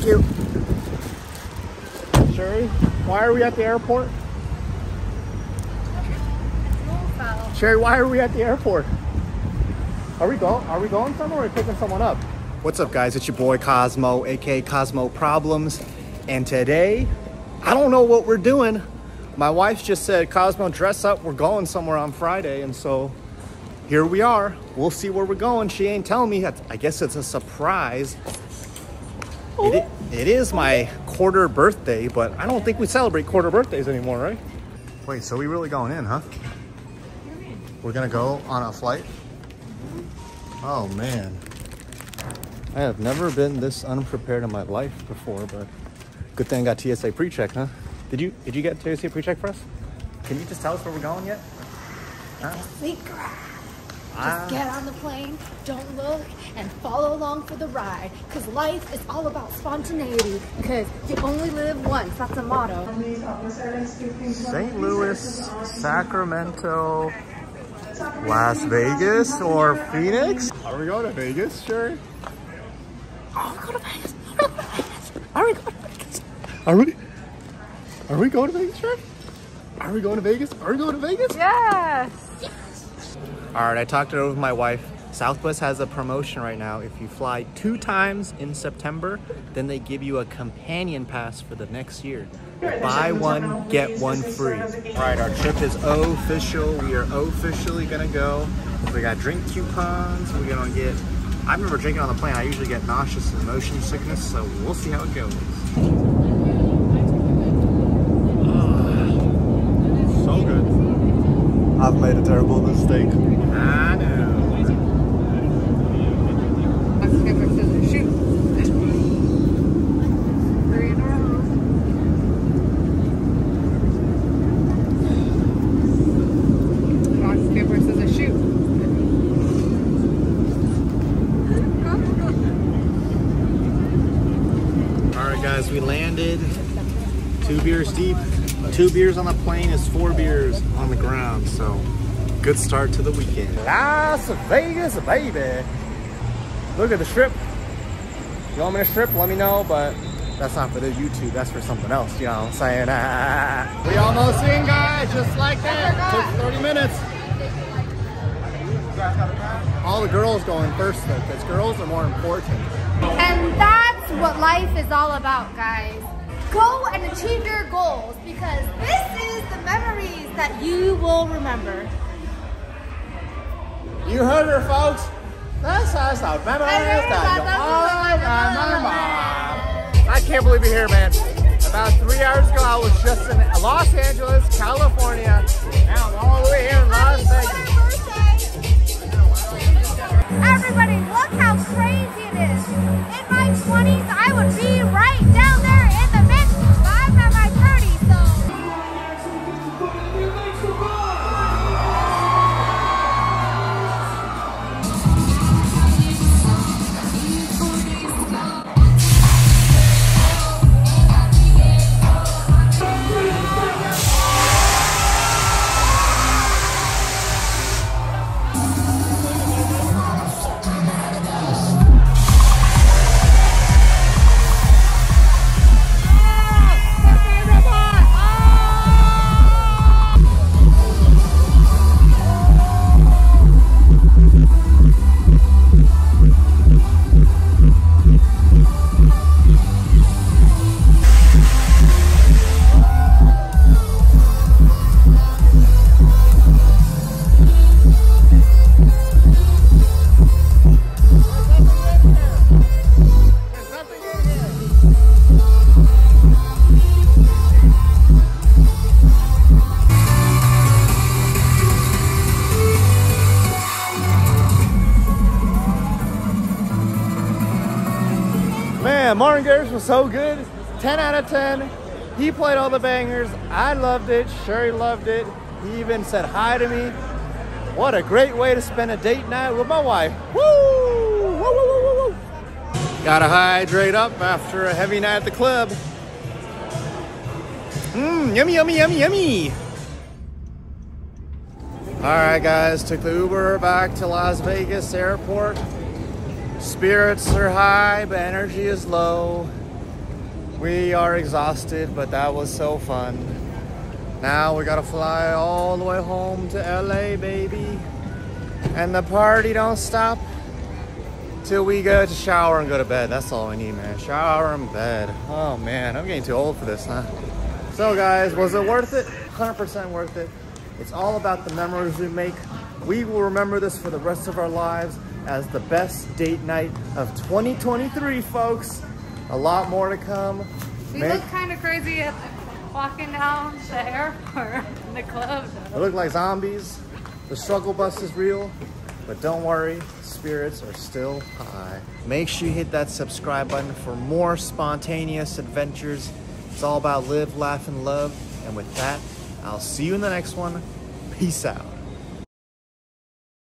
Thank you. Sherry, why are we at the airport? Sherry, why are we at the airport? Are we going? Are we going somewhere? Or are we picking someone up? What's up, guys? It's your boy Cosmo, aka Cosmo Problems, and today, I don't know what we're doing. My wife just said, "Cosmo, dress up. We're going somewhere on Friday," and so here we are. We'll see where we're going. She ain't telling me. I guess it's a surprise. It, it is my quarter birthday, but I don't think we celebrate quarter birthdays anymore, right? Wait, so we really going in, huh? We're gonna go on a flight? Oh man. I have never been this unprepared in my life before, but good thing I got TSA pre-check, huh? Did you did you get TSA pre-check for us? Can you just tell us where we're going yet? Huh? Secret. Ah. Just get on the plane, don't look, and follow along for the ride. Because life is all about spontaneity. Because you only live once. That's a motto. St. Louis, Sacramento, Las Vegas, or Phoenix? Are we going to Vegas, Sherry? Oh, go to Vegas. Go to Vegas. Are we going to Vegas? Are we? Are we going to Vegas, Sherry? Are we going to Vegas? Are we going to Vegas? Yes. All right, I talked it over with my wife. Southwest has a promotion right now. If you fly two times in September, then they give you a companion pass for the next year. Buy one, get one free. All right, our trip is official. We are officially gonna go. We got drink coupons. We're gonna get, I remember drinking on the plane. I usually get nauseous and motion sickness, so we'll see how it goes. So good. I've made a terrible mistake. I know. All right, guys, we landed. Two beers deep. Two beers on the plane is four beers on the ground. So, good start to the weekend. Las Vegas, baby. Look at the strip. You want me to strip? Let me know, but that's not for the YouTube. That's for something else. You know what I'm saying? we almost in, guys. Just like that. Took 30 minutes. All the girls going first, though, because girls are more important. And that's what life is all about, guys. Go and achieve your goals because this is the memories that you will remember. You heard her, folks. This is the memories that you all remember. I can't believe you're here, man. About three hours ago, I was just in Los Angeles, California. Now I'm all the way here in Las Vegas. Man, Martin Garrix was so good. 10 out of 10. He played all the bangers. I loved it. Sherry loved it. He even said hi to me. What a great way to spend a date night with my wife. Woo! Woo, woo, woo, woo. Gotta hydrate up after a heavy night at the club. Mmm, yummy, yummy, yummy, yummy. All right, guys, took the Uber back to Las Vegas airport. Spirits are high, but energy is low. We are exhausted, but that was so fun. Now we gotta fly all the way home to LA, baby. And the party don't stop till we go to shower and go to bed. That's all we need, man. Shower and bed. Oh man, I'm getting too old for this, huh? So guys, was it worth it? 100% worth it. It's all about the memories we make. We will remember this for the rest of our lives as the best date night of 2023, folks. A lot more to come. We Make- look kind of crazy at walking down the airport in the club. They look like zombies. The struggle bus is real, but don't worry, spirits are still high. Make sure you hit that subscribe button for more spontaneous adventures. It's all about live, laugh, and love. And with that, I'll see you in the next one. Peace out.